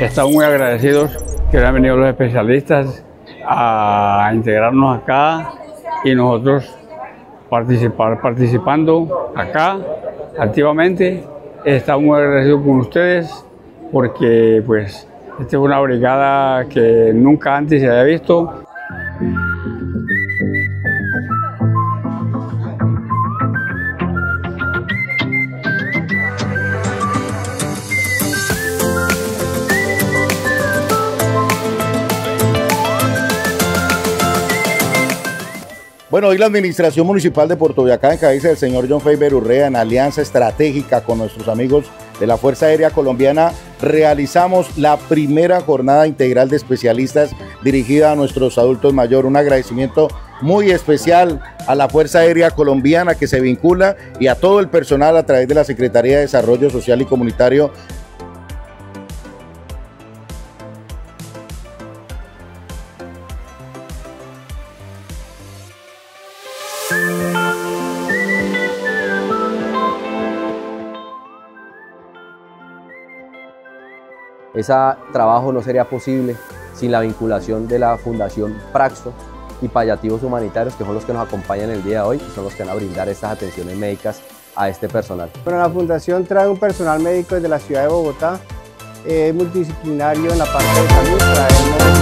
Estamos muy agradecidos que hayan venido los especialistas a integrarnos acá y nosotros participar, participando acá activamente. Estamos muy agradecidos con ustedes porque pues esta es una brigada que nunca antes se había visto. Bueno, hoy la Administración Municipal de Puerto Boyacá, en cabeza del señor John Faber Urrea, en alianza estratégica con nuestros amigos de la Fuerza Aérea Colombiana, realizamos la primera jornada integral de especialistas dirigida a nuestros adultos mayores. Un agradecimiento muy especial a la Fuerza Aérea Colombiana que se vincula y a todo el personal a través de la Secretaría de Desarrollo Social y Comunitario Ese trabajo no sería posible sin la vinculación de la Fundación Praxo y Paliativos Humanitarios, que son los que nos acompañan el día de hoy y son los que van a brindar estas atenciones médicas a este personal. Bueno, la Fundación trae un personal médico desde la ciudad de Bogotá, es multidisciplinario en la parte de salud, traemos